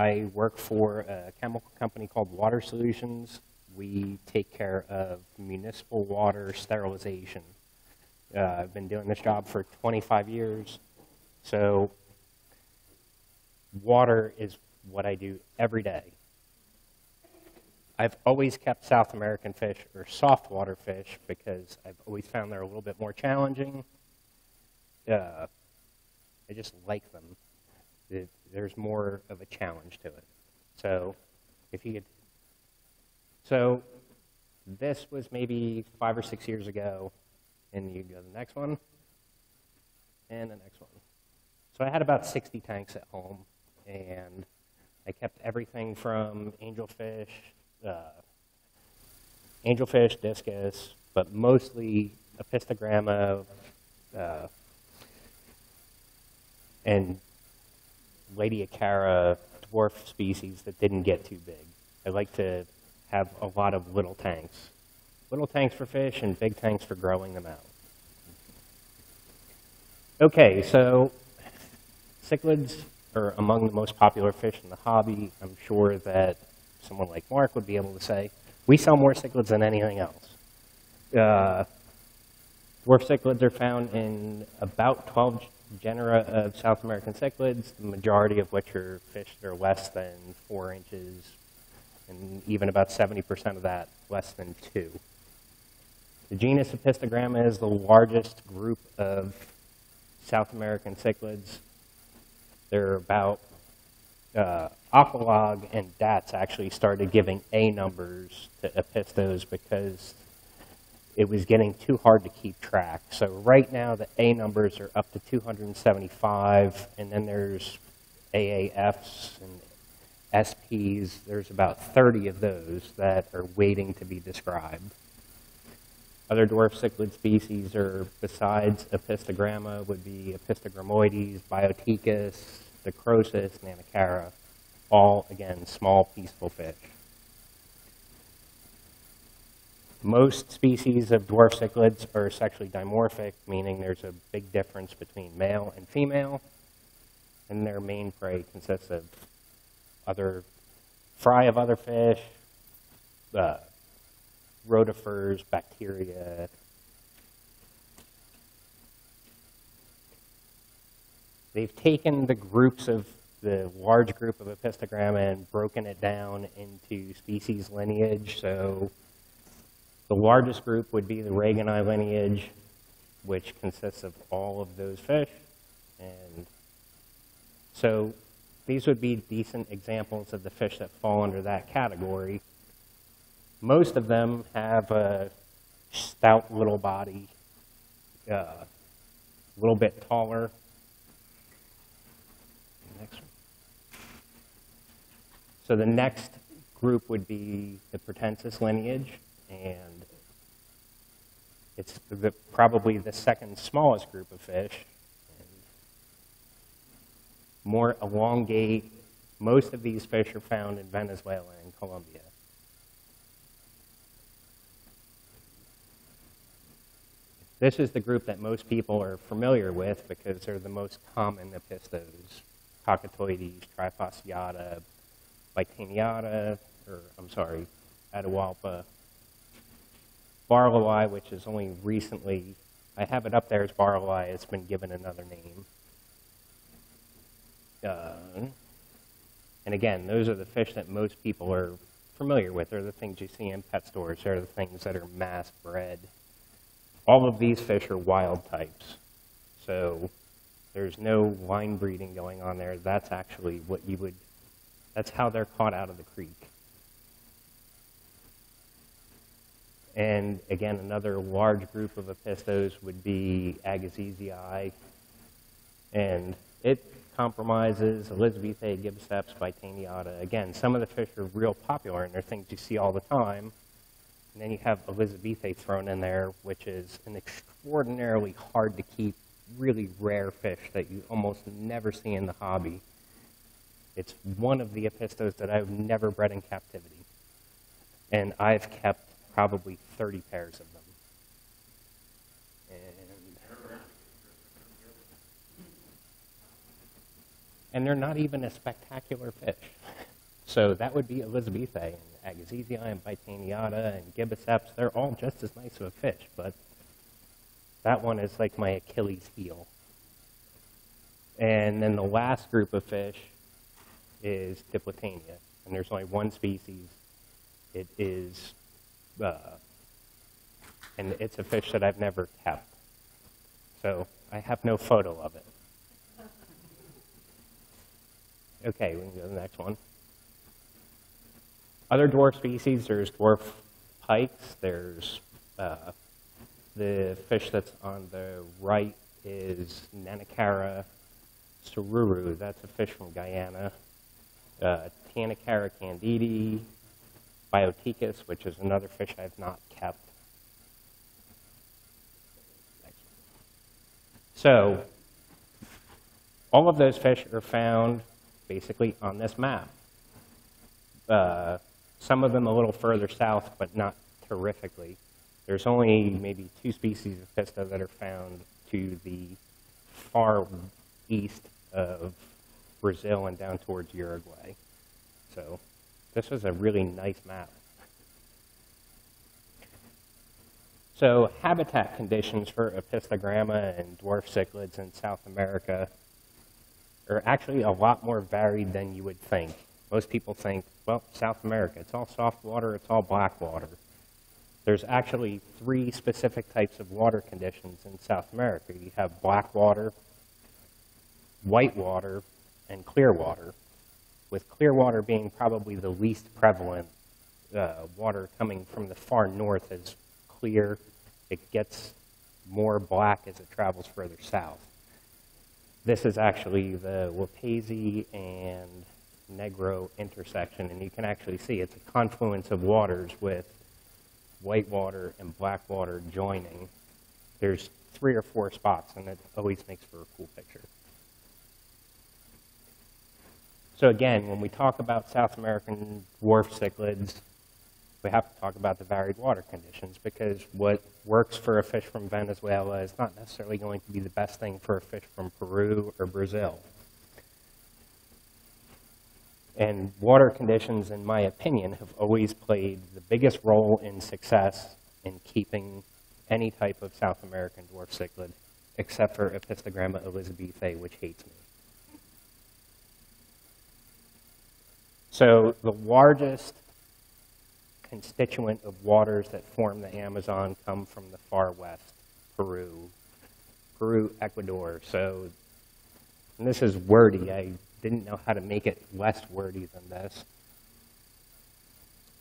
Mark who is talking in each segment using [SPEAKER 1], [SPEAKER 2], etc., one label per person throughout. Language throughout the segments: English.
[SPEAKER 1] I work for a chemical company called Water Solutions. We take care of municipal water sterilization. Uh, I've been doing this job for 25 years, so water is what I do every day. I've always kept South American fish or soft water fish because I've always found they're a little bit more challenging. Uh, I just like them. It, there's more of a challenge to it. So, if you could, so this was maybe five or six years ago, and you go to the next one, and the next one. So I had about 60 tanks at home, and I kept everything from angelfish, uh, angelfish, discus, but mostly apistogramma, uh, and Laetacara dwarf species that didn't get too big. I like to have a lot of little tanks. Little tanks for fish and big tanks for growing them out. Okay, so cichlids are among the most popular fish in the hobby. I'm sure that someone like Mark would be able to say, we sell more cichlids than anything else. Uh, dwarf cichlids are found in about 12 genera of South American cichlids, the majority of which are fish that are less than four inches, and even about 70% of that less than two. The genus Apistogramma is the largest group of South American cichlids. There are about, uh, Aqualog and DATZ actually started giving A numbers to Apistos because it was getting too hard to keep track. So right now the A numbers are up to 275, and then there's AAFs and SPs. There's about 30 of those that are waiting to be described. Other dwarf cichlid species are, besides Apistogramma, would be Apistogrammoides, Biotoecus, Dicrossus, Nannacara, all, again, small, peaceful fish. Most species of dwarf cichlids are sexually dimorphic, meaning there's a big difference between male and female, and their main prey consists of other fry of other fish, uh, rotifers, bacteria. They've taken the groups of the large group of Apistogramma and broken it down into species lineage. So the largest group would be the Regani lineage, which consists of all of those fish. And so these would be decent examples of the fish that fall under that category. Most of them have a stout little body, a uh, little bit taller. Next one. So the next group would be the Pertensis lineage, and it's the, probably the second smallest group of fish. more elongate. Most of these fish are found in Venezuela and Colombia. This is the group that most people are familiar with because they're the most common apistos, Cacatuoides, Trifasciata, Bitaeniata, or I'm sorry, Atahualpa. Barlowii, which is only recently, I have it up there as Barlowii, it's been given another name. Uh, and again, those are the fish that most people are familiar with. They're the things you see in pet stores. They're the things that are mass bred all of these fish are wild types. So there's no line breeding going on there. That's actually what you would, that's how they're caught out of the creek. And again, another large group of apistos would be Agassizii. And it compromises Elizabethae, Gibbiceps, Bitaeniata. Again, some of the fish are real popular and they're things you see all the time. And then you have Elizabethae thrown in there, which is an extraordinarily hard to keep, really rare fish that you almost never see in the hobby. It's one of the apistos that I've never bred in captivity. And I've kept probably 30 pairs of them. And and they're not even a spectacular fish. So that would be Elizabethae and Agassizii and Bitaeniata and Gibbiceps. They're all just as nice of a fish, but that one is like my Achilles heel. And then the last group of fish is Diplotaenia, and there's only one species. It is, uh, and it's a fish that I've never kept. So I have no photo of it. Okay, we can go to the next one. Other dwarf species, there's dwarf pikes, there's uh, the fish that's on the right is Nannacara sururu. That's a fish from Guyana. Uh, Taeniacara candidi, Biotoecus, which is another fish I've not kept. So, all of those fish are found basically on this map. Uh, some of them a little further south, but not terrifically. There's only maybe two species of Pista that are found to the far east of Brazil and down towards Uruguay. So this was a really nice map. So habitat conditions for Apistogramma and dwarf cichlids in South America are actually a lot more varied than you would think. Most people think, well, South America, it's all soft water, it's all black water. There's actually three specific types of water conditions in South America. You have black water, white water, and clear water, with clear water being probably the least prevalent. Uh, water coming from the far north is clear. It gets more black as it travels further south. This is actually the Uaupés and Negro intersection, and you can actually see it's a confluence of waters with white water and black water joining. There's three or four spots, and it always makes for a cool picture. So again, when we talk about South American dwarf cichlids, we have to talk about the varied water conditions because what works for a fish from Venezuela is not necessarily going to be the best thing for a fish from Peru or Brazil. And water conditions, in my opinion, have always played the biggest role in success in keeping any type of South American dwarf cichlid, except for Apistogramma elizabethae, which hates me. So the largest constituent of waters that form the Amazon come from the far west, Peru, Peru, Ecuador. So, and this is wordy. I didn't know how to make it less wordy than this.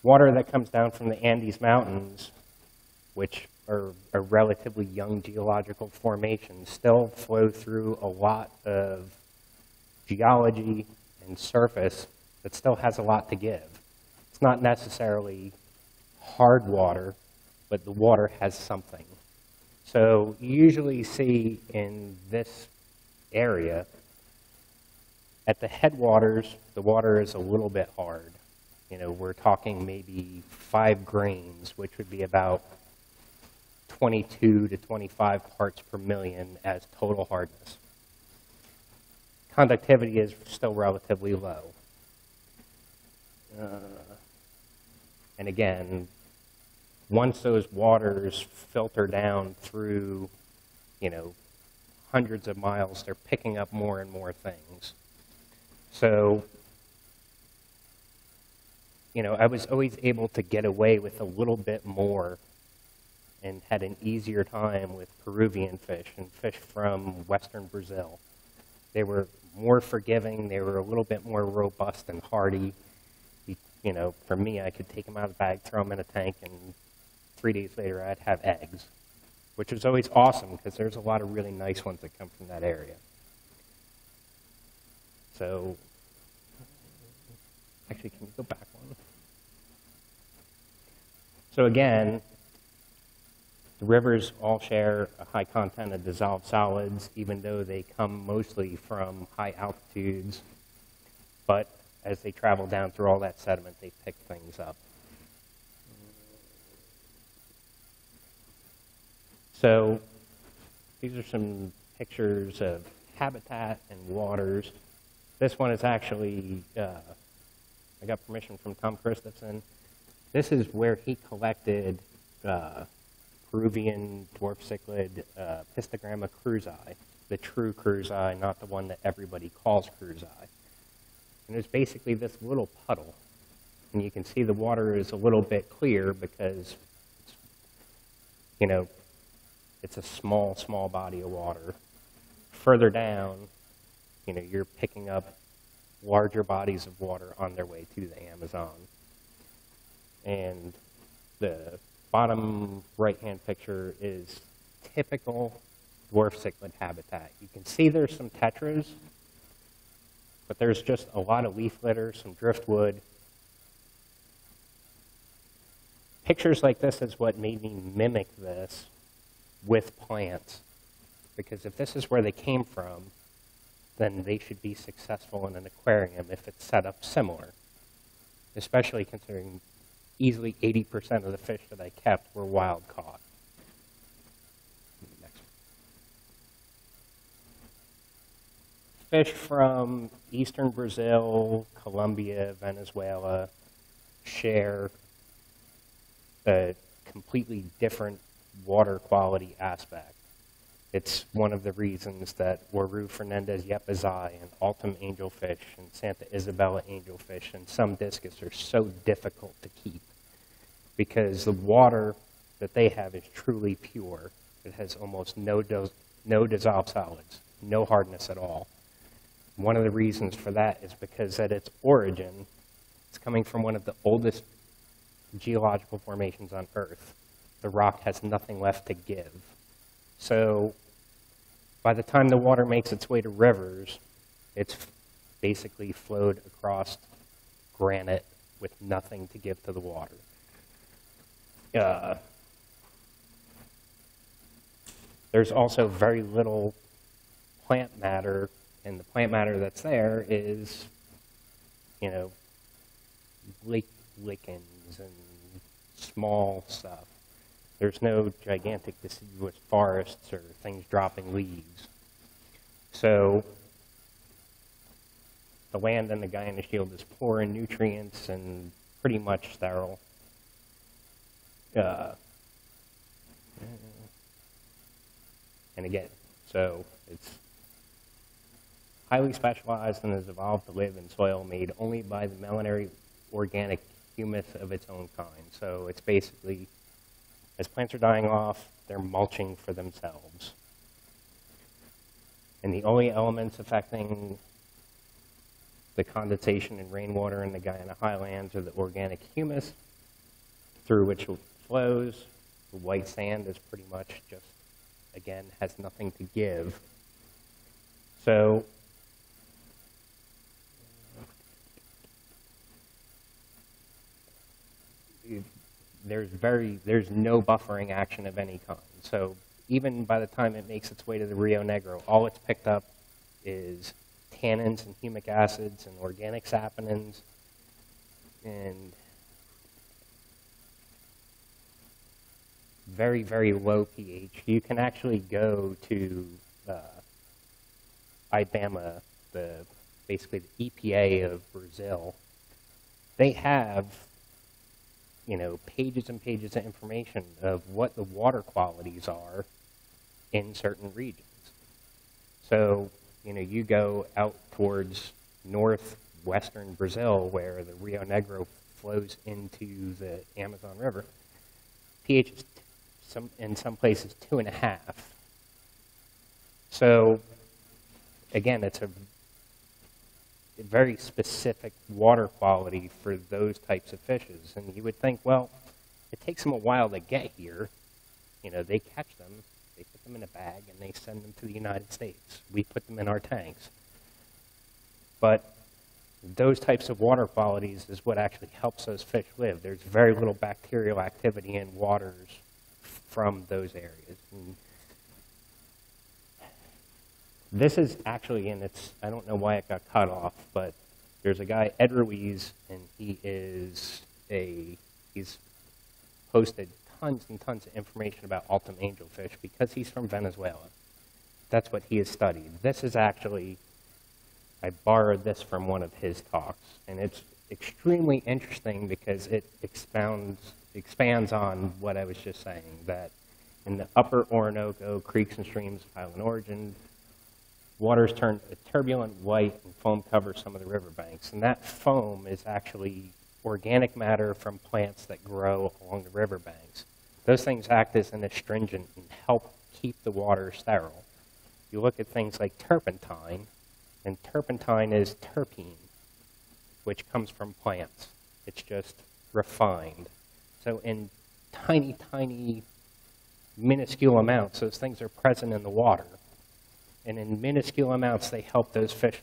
[SPEAKER 1] Water that comes down from the Andes Mountains, which are a relatively young geological formation, still flow through a lot of geology and surface that still has a lot to give. It's not necessarily hard water, but the water has something. So you usually see in this area, at the headwaters, the water is a little bit hard. You know, we're talking maybe five grains, which would be about 22 to 25 parts per million as total hardness. Conductivity is still relatively low. And again, once those waters filter down through, you know, hundreds of miles, they're picking up more and more things. So, you know, I was always able to get away with a little bit more and had an easier time with Peruvian fish and fish from western Brazil. They were more forgiving, they were a little bit more robust and hardy. You know, for me, I could take them out of the bag, throw them in a tank, and three days later I'd have eggs, which was always awesome because there's a lot of really nice ones that come from that area. So, actually, can you go back one? So again, the rivers all share a high content of dissolved solids, even though they come mostly from high altitudes. But as they travel down through all that sediment, they pick things up. So these are some pictures of habitat and waters. This one is actually, uh, I got permission from Tom Christensen. This is where he collected uh, Peruvian dwarf cichlid uh, Pistogramma cruzi, the true cruzi, not the one that everybody calls cruzi. And it's basically this little puddle. And you can see the water is a little bit clear because, it's, you know, it's a small, small body of water. Further down, you know, you're picking up larger bodies of water on their way to the Amazon. And the bottom right-hand picture is typical dwarf cichlid habitat. You can see there's some tetras, but there's just a lot of leaf litter, some driftwood. Pictures like this is what made me mimic this with plants. Because if this is where they came from, then they should be successful in an aquarium if it's set up similar. Especially considering easily 80% of the fish that I kept were wild caught. Next. Fish from eastern Brazil, Colombia, Venezuela share a completely different water quality aspect. It's one of the reasons that Uaru fernandezyepezi and Altum angelfish and Santa Isabella angelfish and some discus are so difficult to keep because the water that they have is truly pure. It has almost no, no dissolved solids, no hardness at all. One of the reasons for that is because at its origin, it's coming from one of the oldest geological formations on Earth. The rock has nothing left to give. So by the time the water makes its way to rivers, it's basically flowed across granite with nothing to give to the water uh, there's also very little plant matter, and the plant matter that's there is, you know, lichens and small stuff. There's no gigantic deciduous forests or things dropping leaves. So the land in the Guyana Shield is poor in nutrients and pretty much sterile. Uh, and again, so it's highly specialized and has evolved to live in soil made only by the melinary organic humus of its own kind. So it's basically, as plants are dying off, they're mulching for themselves. And the only elements affecting the condensation and rainwater in the Guyana highlands are the organic humus, through which it flows. The white sand is pretty much just, again, has nothing to give. So there's very there's no buffering action of any kind. So even by the time it makes its way to the Rio Negro, all it's picked up is tannins and humic acids and organic saponins and very, very low pH. You can actually go to uh, IBAMA, the basically the EPA of Brazil. They have, you know, pages and pages of information of what the water qualities are in certain regions. So, you know, you go out towards northwestern Brazil where the Rio Negro flows into the Amazon River. pH is some, in some places two and a half. So again, it's a very specific water quality for those types of fishes. And you would think, well, it takes them a while to get here. You know, they catch them, they put them in a bag, and they send them to the United States. We put them in our tanks. But those types of water qualities is what actually helps those fish live. There's very little bacterial activity in waters from those areas. And this is actually, and it's, I don't know why it got cut off, but there's a guy, Ed Ruiz, and he is a, he's posted tons and tons of information about Altum angelfish because he's from Venezuela. That's what he has studied. This is actually I borrowed this from one of his talks, and it's extremely interesting because it expounds, expands on what I was just saying, that in the upper Orinoco, creeks and streams of island origin, waters turn a turbulent white and foam covers some of the riverbanks. And that foam is actually organic matter from plants that grow along the riverbanks. Those things act as an astringent and help keep the water sterile. You look at things like turpentine, and turpentine is terpene, which comes from plants. It's just refined. So in tiny, tiny, minuscule amounts, those things are present in the water. And in minuscule amounts, they help those fish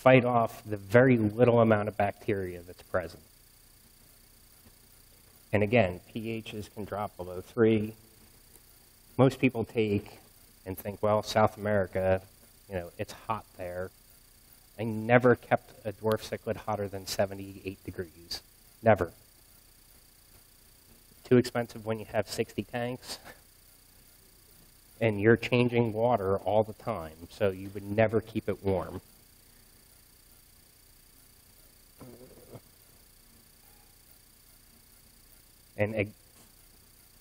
[SPEAKER 1] fight off the very little amount of bacteria that's present. And again, pHs can drop below 3. Most people take and think, well, South America, you know, it's hot there. I never kept a dwarf cichlid hotter than 78 degrees. Never. Too expensive when you have 60 tanks. And you're changing water all the time, so you would never keep it warm. And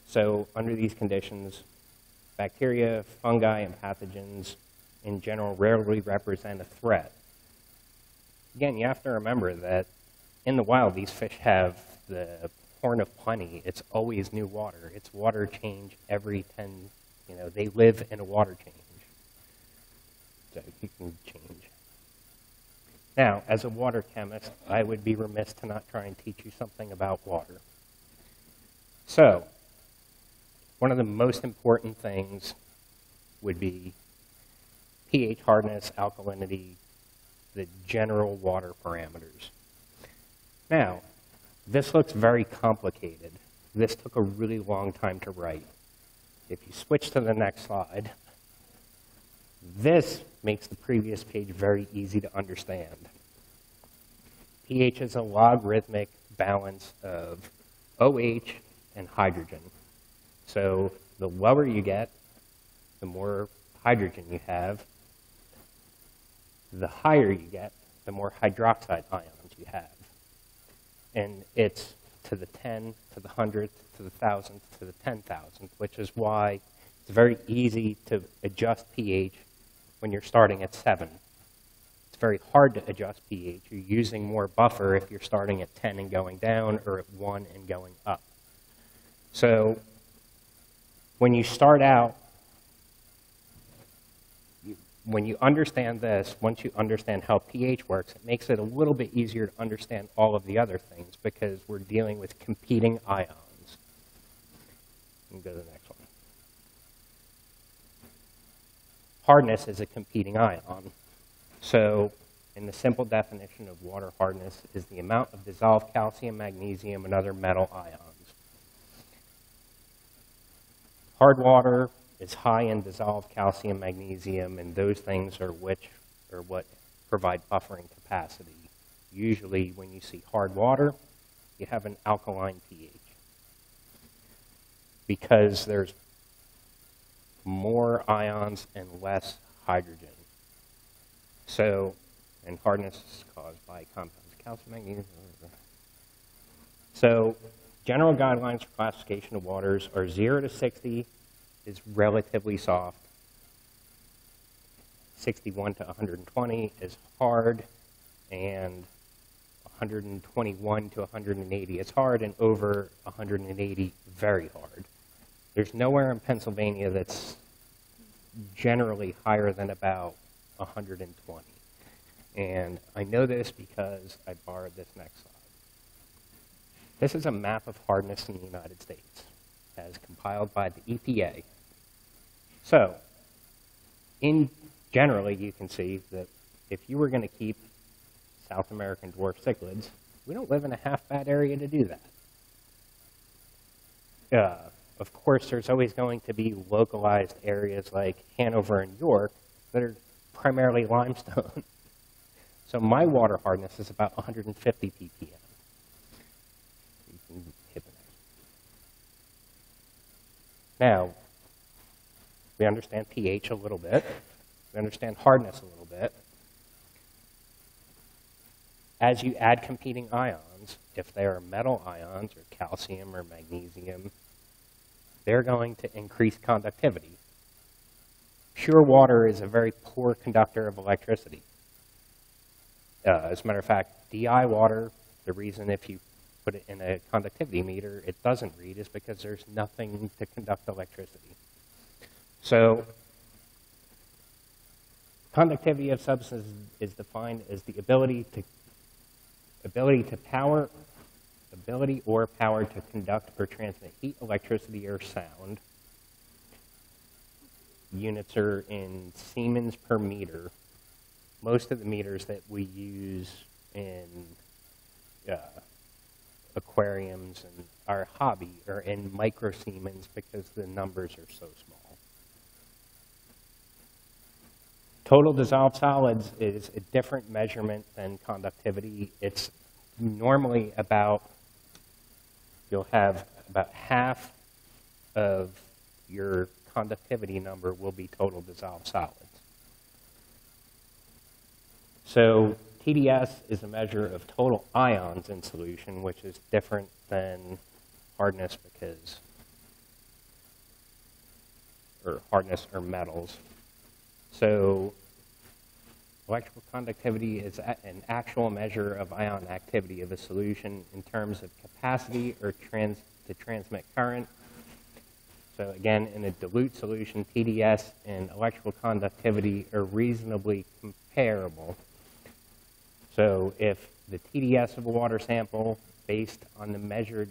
[SPEAKER 1] so under these conditions, bacteria, fungi, and pathogens in general rarely represent a threat. Again, you have to remember that in the wild, these fish have the horn of plenty. It's always new water. It's water change every 10, you know, they live in a water change. So you can change. Now, as a water chemist, I would be remiss to not try and teach you something about water. So, one of the most important things would be pH hardness, alkalinity, the general water parameters. Now, this looks very complicated. This took a really long time to write. If you switch to the next slide, this makes the previous page very easy to understand. pH is a logarithmic balance of OH and hydrogen. So the lower you get, the more hydrogen you have. The higher you get, the more hydroxide ions you have. And it's to the 10, to the 100th, to the 1000th, to the 10,000th, which is why it's very easy to adjust pH when you're starting at 7. It's very hard to adjust pH. You're using more buffer if you're starting at 10 and going down or at 1 and going up. So when you start out, when you understand this, once you understand how pH works, it makes it a little bit easier to understand all of the other things because we're dealing with competing ions. And go to the next one. Hardness is a competing ion. So in the simple definition of water hardness is the amount of dissolved calcium, magnesium, and other metal ions. Hard water is high in dissolved calcium, magnesium, and those things are which are what provide buffering capacity. Usually when you see hard water, you have an alkaline pH because there's more ions and less hydrogen. So, and hardness is caused by compounds, calcium, magnesium. So, general guidelines for classification of waters are 0 to 60 is relatively soft. 61 to 120 is hard, and 121 to 180 is hard, and over 180 very hard. There's nowhere in Pennsylvania that's generally higher than about 120. And I know this because I borrowed this next slide. This is a map of hardness in the United States as compiled by the EPA. So, in generally, you can see that if you were going to keep South American dwarf cichlids, we don't live in a half bad area to do that. Uh, of course, there's always going to be localized areas like Hanover and York that are primarily limestone. so my water hardness is about 150 ppm. Now, we understand pH a little bit. We understand hardness a little bit. As you add competing ions, if they are metal ions or calcium or magnesium, they're going to increase conductivity. Pure water is a very poor conductor of electricity. Uh, as a matter of fact, DI water, the reason if you put it in a conductivity meter, it doesn't read is because there's nothing to conduct electricity. So conductivity of substances is defined as the ability to ability to power ability or power to conduct or transmit heat, electricity, or sound. Units are in Siemens per meter. Most of the meters that we use in uh, aquariums and our hobby are in microsiemens because the numbers are so small. Total dissolved solids is a different measurement than conductivity. It's normally about, you'll have about half of your conductivity number will be total dissolved solids. So TDS is a measure of total ions in solution, which is different than hardness because, or hardness or metals. So electrical conductivity is an actual measure of ion activity of a solution in terms of capacity or trans to transmit current. So again, in a dilute solution, TDS and electrical conductivity are reasonably comparable. So if the TDS of a water sample based on the measured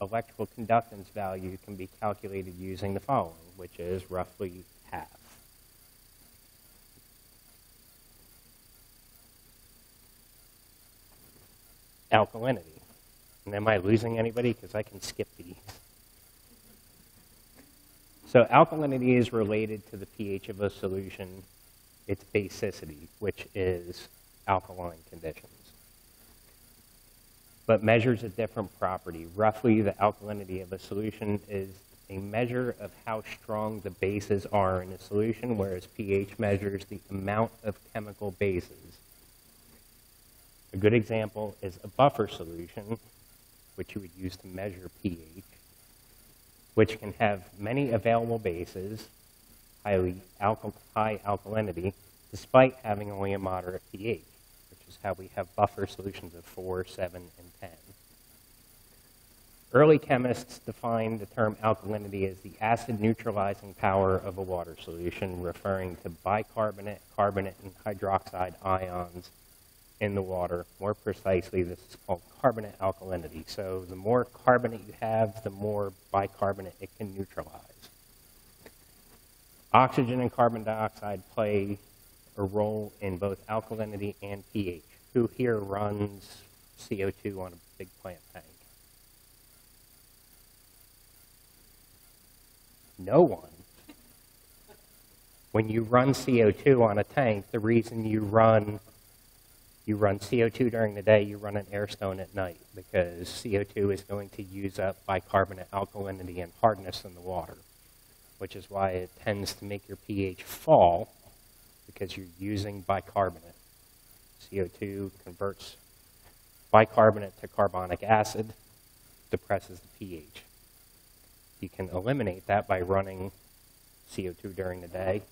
[SPEAKER 1] electrical conductance value can be calculated using the following, which is roughly half. Alkalinity. And am I losing anybody? Because I can skip these. So alkalinity is related to the pH of a solution, its basicity, which is alkaline conditions. But measures a different property. Roughly, the alkalinity of a solution is a measure of how strong the bases are in a solution, whereas pH measures the amount of chemical bases. A good example is a buffer solution, which you would use to measure pH, which can have many available bases, highly alkal high alkalinity, despite having only a moderate pH which is how we have buffer solutions of 4, 7, and 10. Early chemists defined the term alkalinity as the acid neutralizing power of a water solution, referring to bicarbonate, carbonate, and hydroxide ions in the water. More precisely, this is called carbonate alkalinity. So the more carbonate you have, the more bicarbonate it can neutralize. Oxygen and carbon dioxide play a role in both alkalinity and pH. Who here runs CO2 on a big plant tank? No one. When you run CO2 on a tank, the reason you run you run CO2 during the day, you run an air stone at night because CO2 is going to use up bicarbonate alkalinity and hardness in the water, which is why it tends to make your pH fall because you're using bicarbonate. CO2 converts bicarbonate to carbonic acid, depresses the pH. You can eliminate that by running CO2 during the day,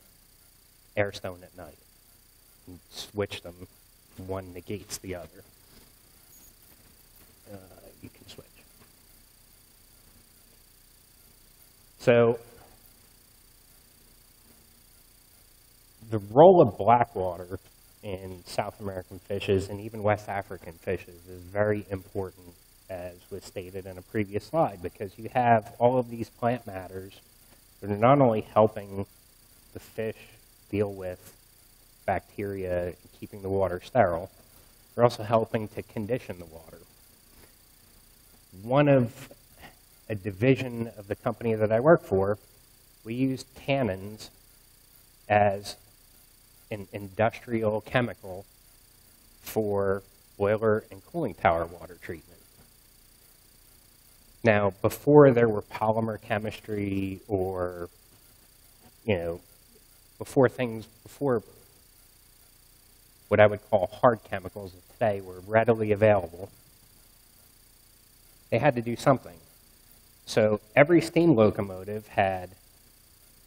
[SPEAKER 1] air stone at night, and switch them. One negates the other. Uh, you can switch. So the role of blackwater in South American fishes and even West African fishes is very important, as was stated in a previous slide, because you have all of these plant matters that are not only helping the fish deal with bacteria and keeping the water sterile, they're also helping to condition the water. One of a division of the company that I work for, we use tannins as an industrial chemical for boiler and cooling tower water treatment. Now, before there were polymer chemistry or, you know, before things, before what I would call hard chemicals of today were readily available, they had to do something. So every steam locomotive had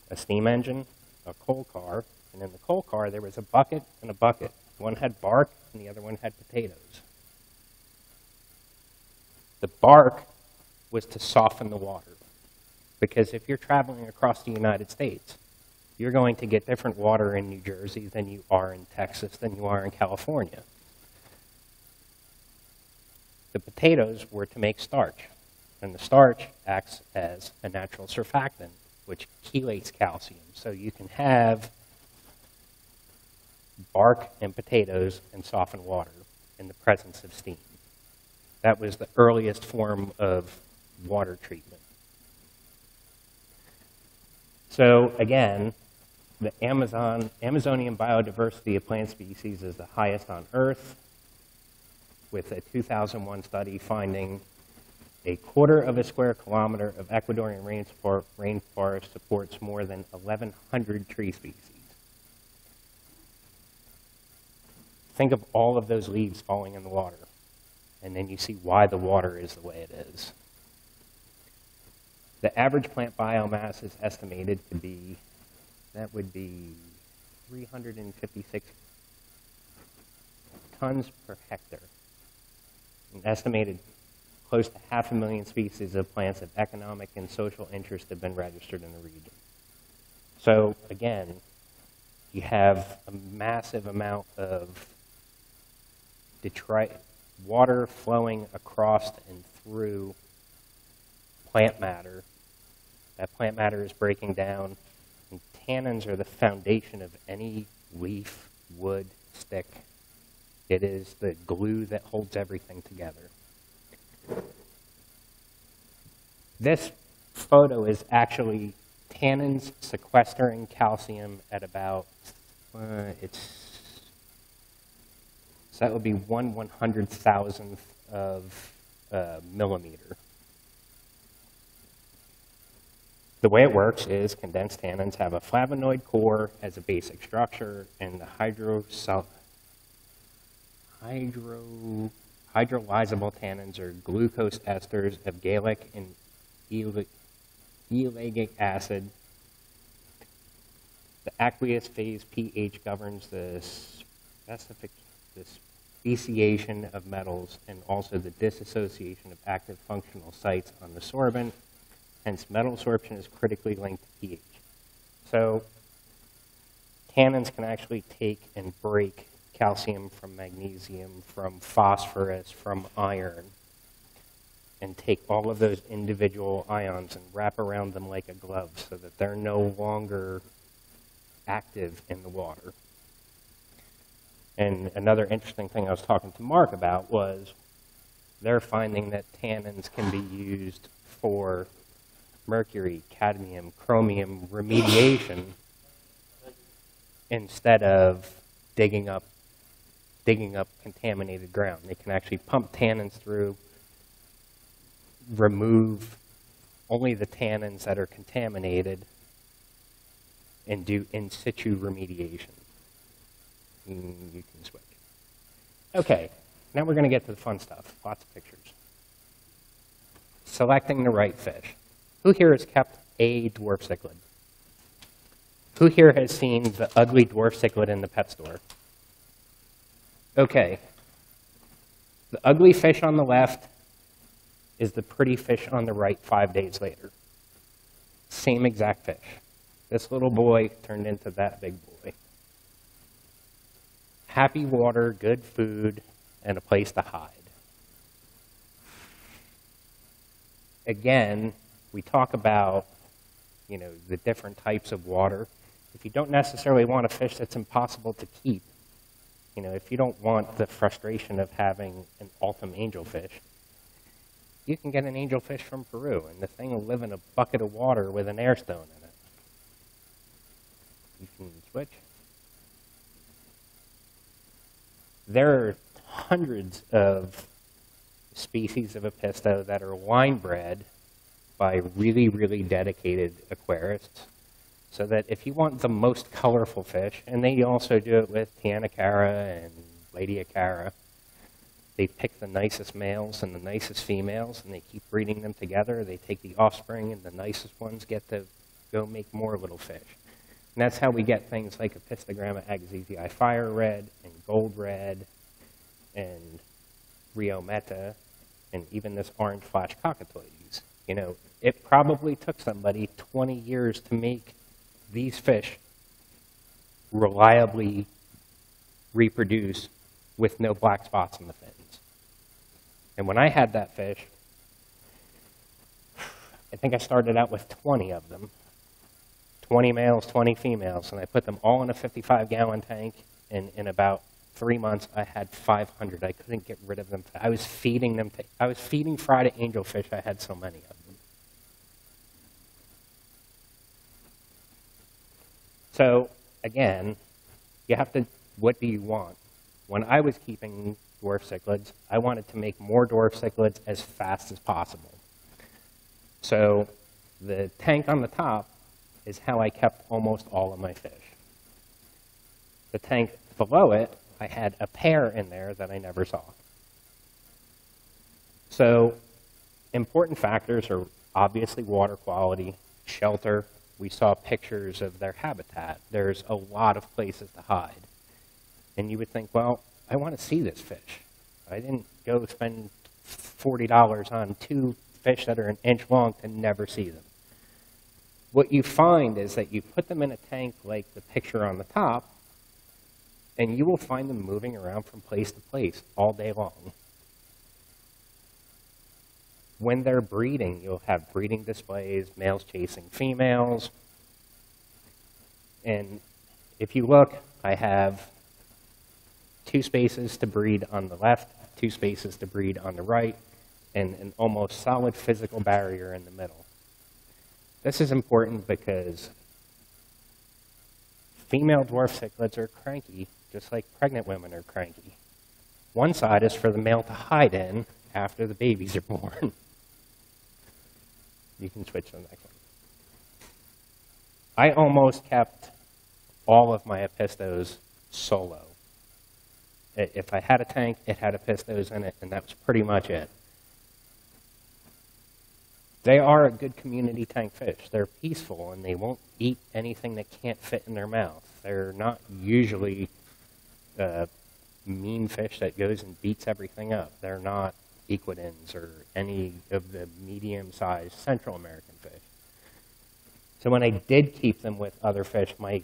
[SPEAKER 1] a steam engine, a coal car, and in the coal car there was a bucket and a bucket. One had bark and the other one had potatoes. The bark was to soften the water. Because if you're traveling across the United States, you're going to get different water in New Jersey than you are in Texas, than you are in California. The potatoes were to make starch, and the starch acts as a natural surfactant, which chelates calcium. So you can have bark and potatoes and soften water in the presence of steam. That was the earliest form of water treatment. So again, the Amazon, Amazonian biodiversity of plant species is the highest on Earth, with a 2001 study finding a quarter of a square kilometer of Ecuadorian rainforest supports more than 1,100 tree species. Think of all of those leaves falling in the water, and then you see why the water is the way it is. The average plant biomass is estimated to be, that would be 356 tons per hectare. An estimated close to half a million species of plants of economic and social interest have been registered in the region. So again, you have a massive amount of detrite, water flowing across and through plant matter that plant matter is breaking down, tannins are the foundation of any leaf, wood, stick. It is the glue that holds everything together. This photo is actually tannins sequestering calcium at about, uh, it's, so that would be one one hundred thousandth of a millimeter. The way it works is condensed tannins have a flavonoid core as a basic structure, and the hydro, hydro, hydrolyzable tannins are glucose esters of gallic and ellagic acid. The aqueous phase pH governs the speciation of metals and also the dissociation of active functional sites on the sorbent Hence, metal sorption is critically linked to pH. So tannins can actually take and break calcium from magnesium, from phosphorus, from iron, and take all of those individual ions and wrap around them like a glove so that they're no longer active in the water. And another interesting thing I was talking to Mark about was they're finding that tannins can be used for mercury, cadmium, chromium remediation instead of digging up digging up contaminated ground. They can actually pump tannins through, remove only the tannins that are contaminated, and do in situ remediation. Mm, you can switch. Okay, now we're going to get to the fun stuff. Lots of pictures. Selecting the right fish. Who here has kept a dwarf cichlid? Who here has seen the ugly dwarf cichlid in the pet store? Okay. The ugly fish on the left is the pretty fish on the right five days later. Same exact fish. This little boy turned into that big boy. Happy water, good food, and a place to hide. Again, we talk about, you know, the different types of water. If you don't necessarily want a fish that's impossible to keep, you know, if you don't want the frustration of having an Altum angelfish, you can get an angelfish from Peru, and the thing will live in a bucket of water with an air stone in it. You can switch. There are hundreds of species of apisto that are line bred by really, really dedicated aquarists. So that if you want the most colorful fish, and they also do it with Taeniacara and Laetacara, they pick the nicest males and the nicest females, and they keep breeding them together. They take the offspring, and the nicest ones get to go make more little fish. And that's how we get things like Apistogramma agassizii fire red and gold red and Rio Meta and even this orange flash cacatuoides. You know, it probably took somebody 20 years to make these fish reliably reproduce with no black spots in the fins. And when I had that fish, I think I started out with 20 of them 20 males, 20 females, and I put them all in a 55 gallon tank. And in about three months, I had 500. I couldn't get rid of them. I was feeding them. I was feeding to angelfish. I had so many of them. So again, you have to. What do you want? When I was keeping dwarf cichlids, I wanted to make more dwarf cichlids as fast as possible. So the tank on the top is how I kept almost all of my fish. The tank below it, I had a pair in there that I never saw. So important factors are obviously water quality, shelter. We saw pictures of their habitat. There's a lot of places to hide. And you would think, well, I want to see this fish. I didn't go spend $40 on two fish that are an inch long to never see them what you find is that you put them in a tank like the picture on the top, and you will find them moving around from place to place all day long. When they're breeding, you'll have breeding displays, males chasing females. And if you look, I have two spaces to breed on the left, two spaces to breed on the right, and an almost solid physical barrier in the middle. This is important because female dwarf cichlids are cranky, just like pregnant women are cranky. One side is for the male to hide in after the babies are born. You can switch to the next one. I almost kept all of my apistos solo. If I had a tank, it had apistos in it, and that was pretty much it. They are a good community tank fish. They're peaceful and they won't eat anything that can't fit in their mouth. They're not usually a mean fish that goes and beats everything up. They're not Aequidens or any of the medium-sized Central American fish. So when I did keep them with other fish, my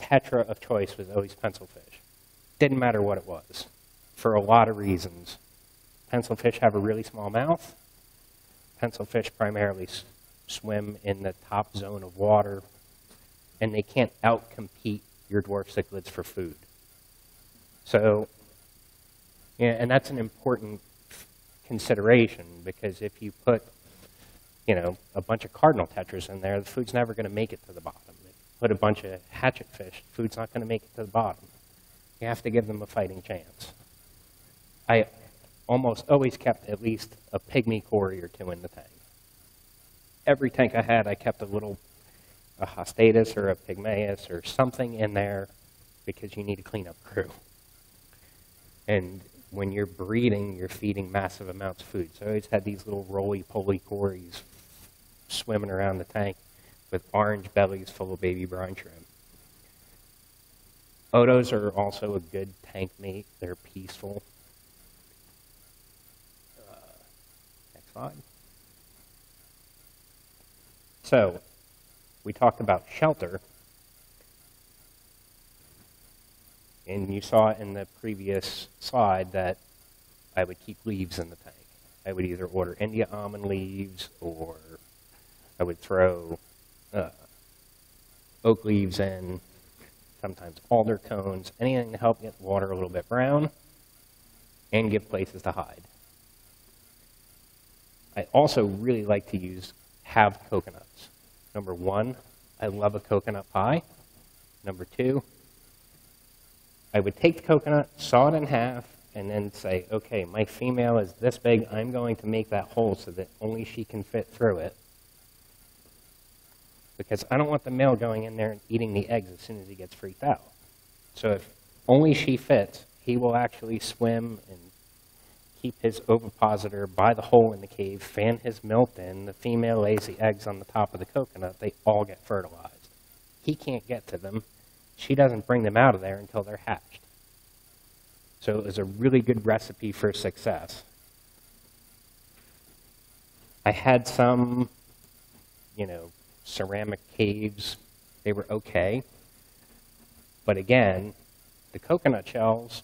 [SPEAKER 1] tetra of choice was always pencilfish. Didn't matter what it was, for a lot of reasons. Pencilfish have a really small mouth pencilfish primarily swim in the top zone of water, and they can't outcompete your dwarf cichlids for food. So, yeah, and that's an important consideration because if you put, you know, a bunch of cardinal tetras in there, the food's never going to make it to the bottom. If you put a bunch of hatchet fish, the food's not going to make it to the bottom. You have to give them a fighting chance. I almost always kept at least a pygmy cory or two in the tank. Every tank I had, I kept a little a Hastatus or a Pygmaeus or something in there because you need a cleanup crew. And when you're breeding, you're feeding massive amounts of food. So I always had these little roly-poly cories swimming around the tank with orange bellies full of baby brine shrimp. Otos are also a good tank mate. They're peaceful. Uh, next slide. So, we talked about shelter, and you saw in the previous slide that I would keep leaves in the tank. I would either order India almond leaves, or I would throw uh, oak leaves in, sometimes alder cones, anything to help get water a little bit brown, and give places to hide. I also really like to use halved coconuts. Number one, I love a coconut pie. Number two, I would take the coconut, saw it in half, and then say, okay, my female is this big. I'm going to make that hole so that only she can fit through it. because I don't want the male going in there and eating the eggs as soon as he gets freaked out. So if only she fits, he will actually swim and keep his ovipositor by the hole in the cave, fan his milk in. The female lays the eggs on the top of the coconut. They all get fertilized. He can't get to them. She doesn't bring them out of there until they're hatched. So it was a really good recipe for success. I had some, you know, ceramic caves. They were okay. But again, the coconut shells,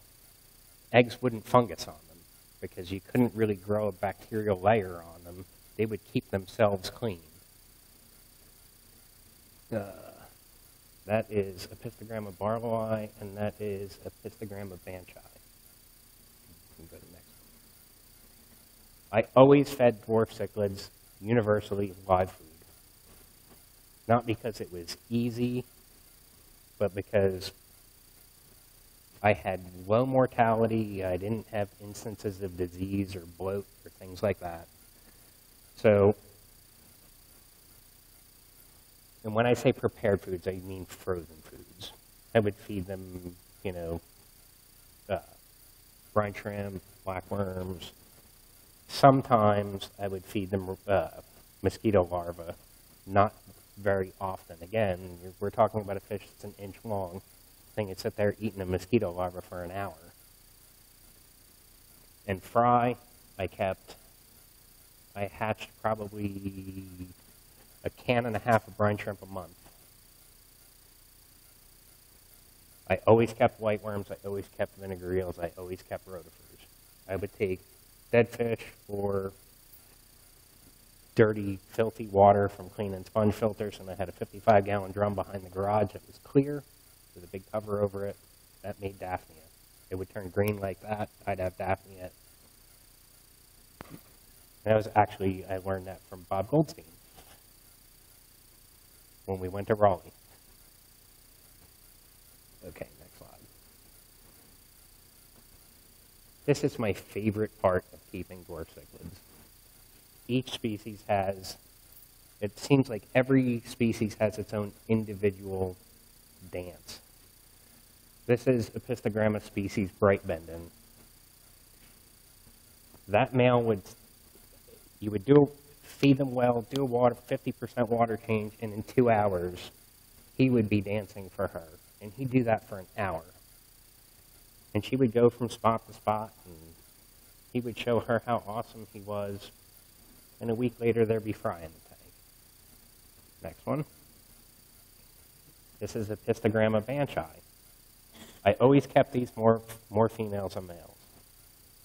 [SPEAKER 1] eggs wouldn't fungus on them because you couldn't really grow a bacterial layer on them. They would keep themselves clean. Uh, that is Apistogramma barlowi, and that is to the next one. I always fed dwarf cichlids universally live food. Not because it was easy, but because I had low mortality. I didn't have instances of disease or bloat or things like that. So, and when I say prepared foods, I mean frozen foods. I would feed them, you know, uh, brine shrimp, blackworms. Sometimes I would feed them uh, mosquito larvae, not very often. Again, we're talking about a fish that's an inch long. Thing would sit there eating a mosquito larva for an hour. And fry, I kept, I hatched probably a can and a half of brine shrimp a month. I always kept white worms. I always kept vinegar eels. I always kept rotifers. I would take dead fish or dirty, filthy water from cleaning sponge filters, and I had a 55-gallon drum behind the garage that was clear with a big cover over it. That made Daphnia. It would turn green like that. I'd have Daphnia. That was actually, I learned that from Bob Goldstein when we went to Raleigh. Okay, next slide. This is my favorite part of keeping dwarf cichlids each species has, it seems like every species has its own individual dance. This is Apistogramma species Breitbinden. That male would, you would do, feed them well, do a water, 50% water change, and in two hours, he would be dancing for her. And he'd do that for an hour. And she would go from spot to spot, and he would show her how awesome he was and a week later there'd be fry in the tank. Next one. This is Apistogramma baenschi. I always kept these more, more females than males.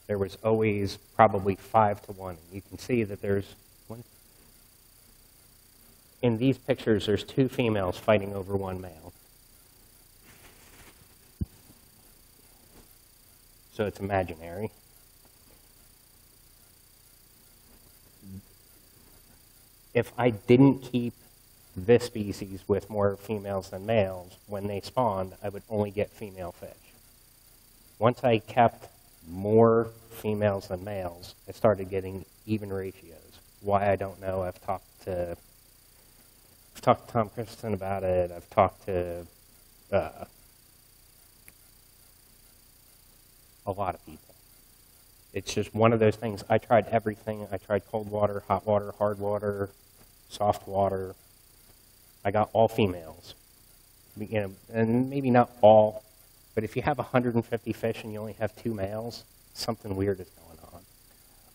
[SPEAKER 1] There was always probably five to one. You can see that there's. In these pictures, there's two females fighting over one male. So it's imaginary. if I didn't keep this species with more females than males, when they spawned, I would only get female fish. Once I kept more females than males, I started getting even ratios. Why I don't know. I've talked to Talked to Tom Christensen about it. I've talked to uh, a lot of people. It's just one of those things. I tried everything. I tried cold water, hot water, hard water, soft water. I got all females. You know, and maybe not all, but if you have 150 fish and you only have two males, something weird is going on.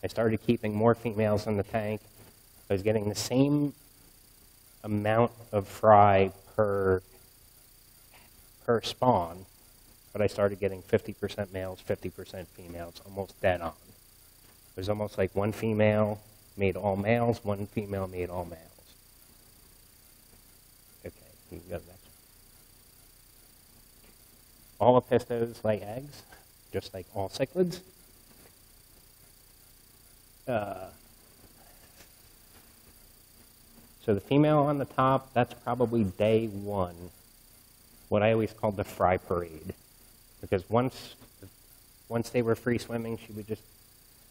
[SPEAKER 1] I started keeping more females in the tank. I was getting the same amount of fry per, per spawn, but I started getting 50% males, 50% females, almost dead on. It was almost like one female made all males, one female made all males. Okay, you can go next. All apistos lay eggs, just like all cichlids. Uh, so the female on the top, that's probably day one, what I always called the fry parade. Because once, once they were free swimming, she would just,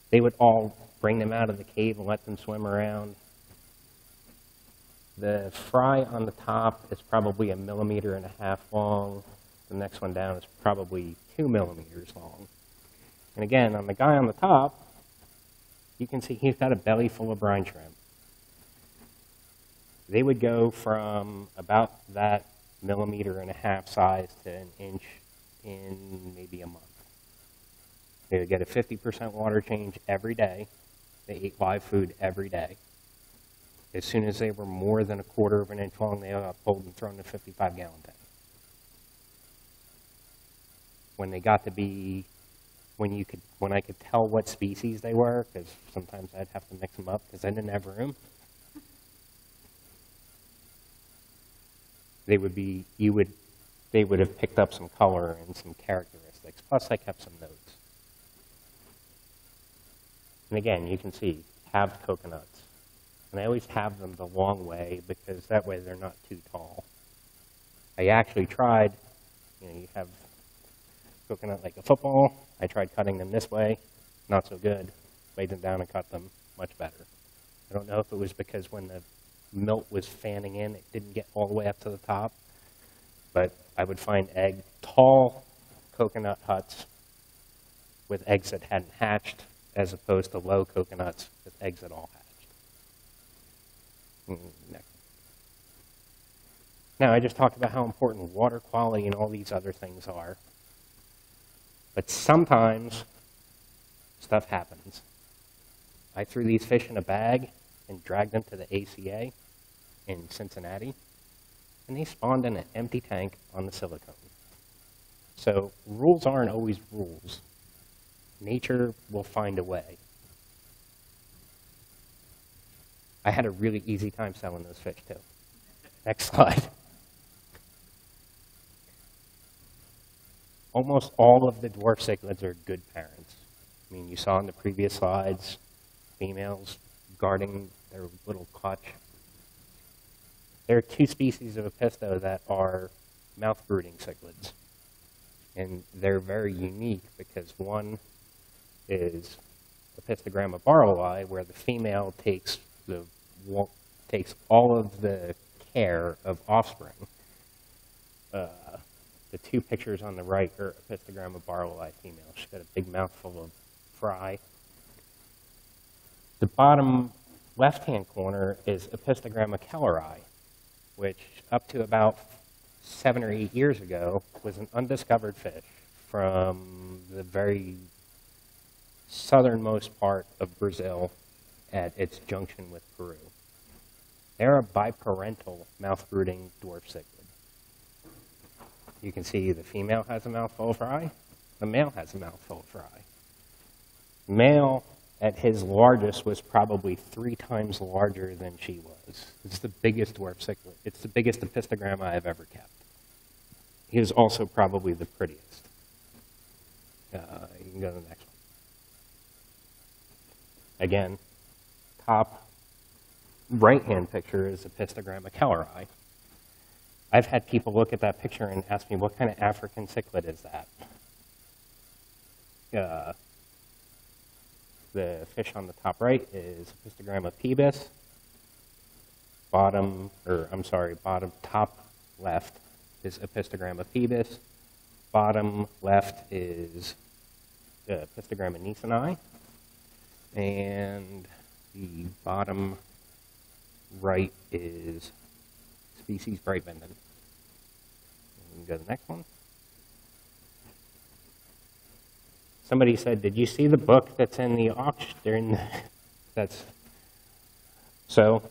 [SPEAKER 1] they would all bring them out of the cave and let them swim around. The fry on the top is probably a millimeter and a half long. The next one down is probably two millimeters long. And again, on the guy on the top, you can see he's got a belly full of brine shrimp. They would go from about that millimeter and a half size to an inch in maybe a month. They would get a 50% water change every day. They ate live food every day. As soon as they were more than a quarter of an inch long, they got pulled and thrown in a 55 gallon tank. When they got to be, when you could, when I could tell what species they were, because sometimes I'd have to mix them up because I didn't have room. They would be, you would, they would have picked up some color and some characteristics. Plus, I kept some notes. And again, you can see halved coconuts. And I always have them the long way because that way they're not too tall. I actually tried, you know, you have coconut like a football. I tried cutting them this way, not so good. Laid them down and cut them much better. I don't know if it was because when the milt was fanning in, it didn't get all the way up to the top. But I would find egg, tall coconut huts with eggs that hadn't hatched as opposed to low coconuts with eggs that all hatched. Mm. Now, I just talked about how important water quality and all these other things are. But sometimes stuff happens. I threw these fish in a bag and dragged them to the ACA in Cincinnati, and they spawned in an empty tank on the silicone. So rules aren't always rules. Nature will find a way. I had a really easy time selling those fish too. Next slide. Almost all of the dwarf cichlids are good parents. I mean, you saw in the previous slides, females guarding their little clutch. There are two species of Apisto that are mouth-brooding cichlids. And they're very unique because one is Apistogramma barlowi, where the female takes the takes all of the care of offspring. Uh, the two pictures on the right are Apistogramma barlowi female. She's got a big mouthful of fry. The bottom left-hand corner is Apistogramma kellerii, which up to about seven or eight years ago was an undiscovered fish from the very southernmost part of Brazil at its junction with Peru. They're a biparental mouth-brooding dwarf cichlid. You can see the female has a mouthful of fry, the male has a mouthful of fry. Male at his largest was probably three times larger than she was. It's the biggest dwarf cichlid. It's the biggest apistogramma I've ever kept. He was also probably the prettiest. Uh, you can go to the next one. Again, top right-hand picture is Apistogramma kellerii. I've had people look at that picture and ask me, what kind of African cichlid is that? Uh, the fish on the top right is Apistogramma pebis. Bottom, or I'm sorry, bottom top left is Apistogramma pebis. Bottom left is uh, Apistogramma nijsseni. And the bottom right is species Breitbinden. We can go to the next one. Somebody said, "Did you see the book that's in the auction?" that's so.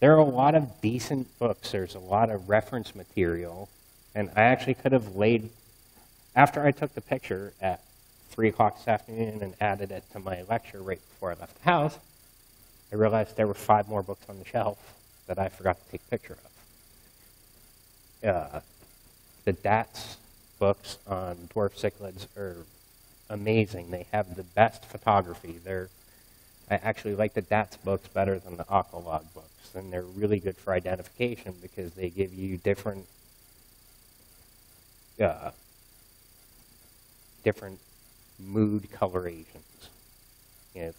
[SPEAKER 1] There are a lot of decent books. There's a lot of reference material, and I actually could have laid after I took the picture at three o'clock this afternoon and added it to my lecture right before I left the house. I realized there were five more books on the shelf that I forgot to take a picture of. Uh, the DATZ books on dwarf cichlids are amazing. They have the best photography. They're, I actually like the DATZ books better than the Aqualog books, and they're really good for identification because they give you different uh, different mood colorations. If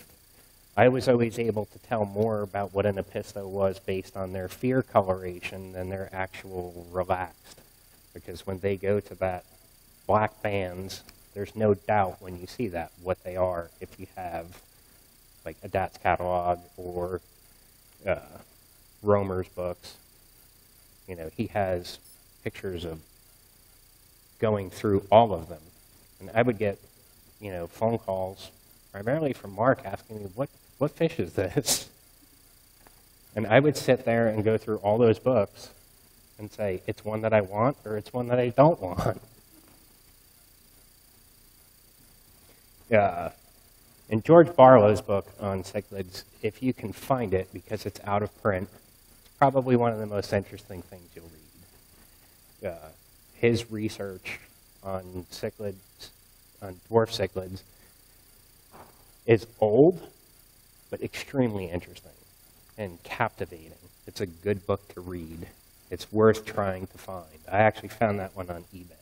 [SPEAKER 1] I was always able to tell more about what an apisto was based on their fear coloration than their actual relaxed. Because when they go to that black bands, there's no doubt when you see that what they are if you have like a DATZ catalog or uh, Romer's books. You know, he has pictures of going through all of them. And I would get, you know, phone calls primarily from Mark asking me, what, what fish is this? And I would sit there and go through all those books and say, it's one that I want or it's one that I don't want. Uh, in George Barlow's book on cichlids, if you can find it because it's out of print, probably one of the most interesting things you'll read. Uh, his research on cichlids, on dwarf cichlids, is old, but extremely interesting and captivating. It's a good book to read. It's worth trying to find. I actually found that one on eBay.